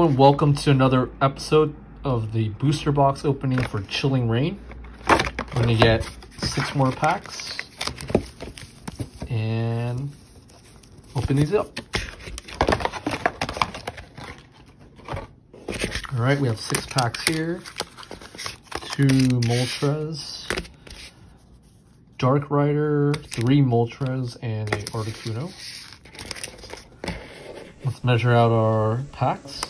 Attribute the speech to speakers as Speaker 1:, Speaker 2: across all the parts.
Speaker 1: everyone, welcome to another episode of the booster box opening for Chilling Reign. We're gonna get six more packs and open these up. All right, we have six packs here. Two Moltres, Dark Rider, three Moltres, and a Articuno. Let's measure out our packs.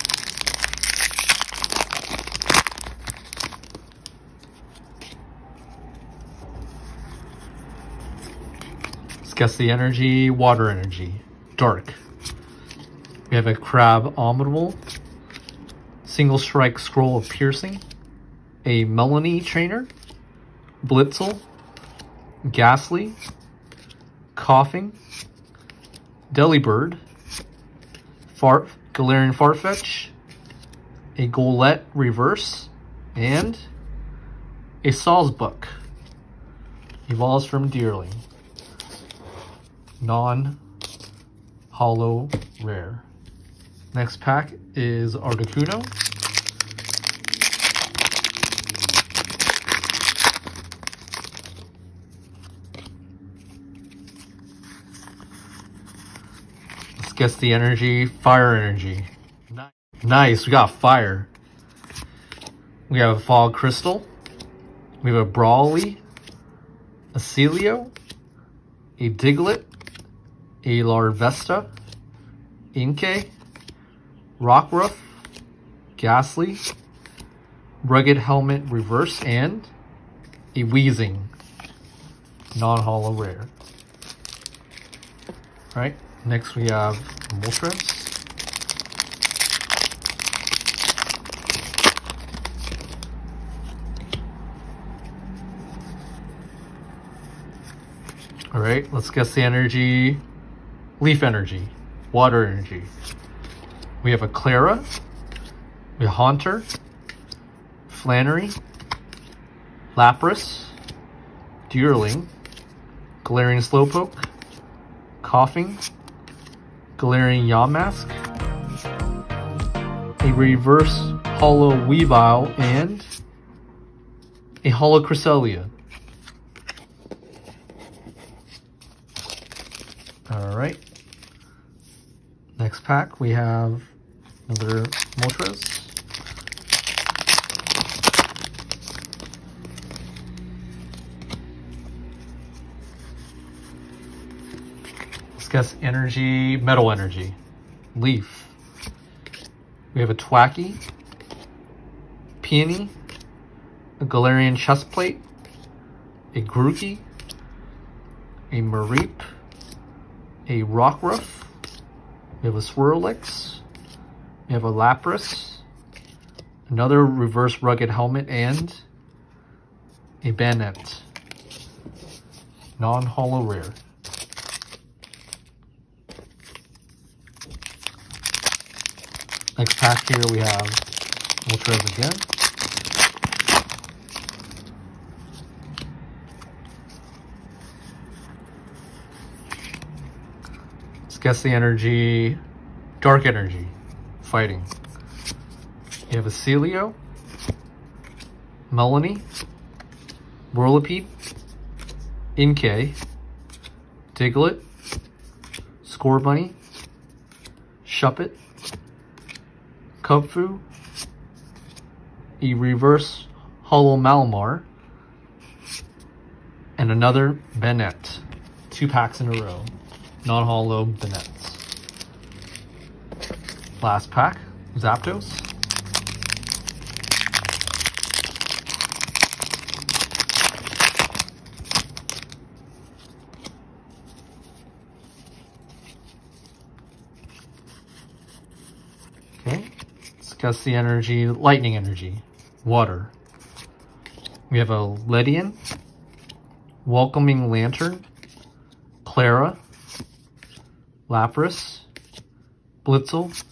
Speaker 1: guess the energy, water energy, dark. We have a Crabominable, Single Strike Scroll of Piercing, a Melony Trainer, Blitzle, Gastly, Koffing, Delibird, Fart, Galarian Farfetch, a Golett Reverse, and a Sawsbuck. Evolves from Deerling. Non-hollow rare. Next pack is Articuno. Let's guess the energy. Fire energy. Nice, we got fire. We have a Fog Crystal. We have a Brawly. A Celio. A Diglett. A Larvesta. Inkay. Rockruff. Gastly. Rugged Helmet Reverse and a Wheezing. Non-hollow rare. Alright, next we have Moltres. Alright, let's guess the energy. Leaf energy. Water energy. We have a Clara. We have Haunter. Flannery. Lapras. Deerling. Galarian Slowpoke. Koffing. Galarian Yamask. A reverse hollow Weavile and a hollow Cresselia. Alright. Next pack we have another Moltres. Let's guess energy, metal energy, leaf. We have a Thwackey, Peony, a Galarian Chestplate, a Grookey, a Mareep, a Rockruff, we have a Swirlix, we have a Lapras, another Reverse Rugged Helmet, and a Banette. Non-hollow rare. Next pack here we have Ultras again. Guess the energy. Dark energy. Fighting. You have a Celio. Melony. Whirlipede. Inkay. Diglett. Scorbunny. Shuppet. Kubfu, a reverse hollow Malamar, and another Banette. Two packs in a row non-hollow lobe nets. Last pack, Zapdos. Okay, discuss the energy, lightning energy, water. We have a Ledian, Welcoming Lantern, Clara, Lapras, Blitzle,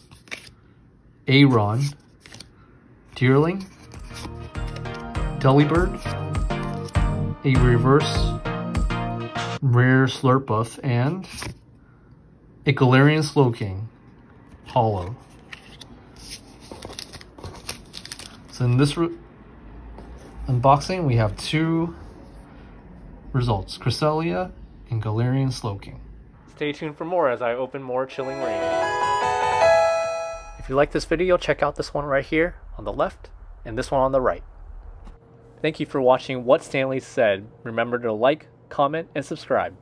Speaker 1: Aron, Deerling, Delibird, a reverse rare Slurpuff, and a Galarian Slowking, hollow. So in this unboxing, we have two results, Cresselia and Galarian Slowking. Stay tuned for more as I open more Chilling Reign. If you like this video, check out this one right here on the left and this one on the right. Thank you for watching What Stanley Said. Remember to like, comment, and subscribe.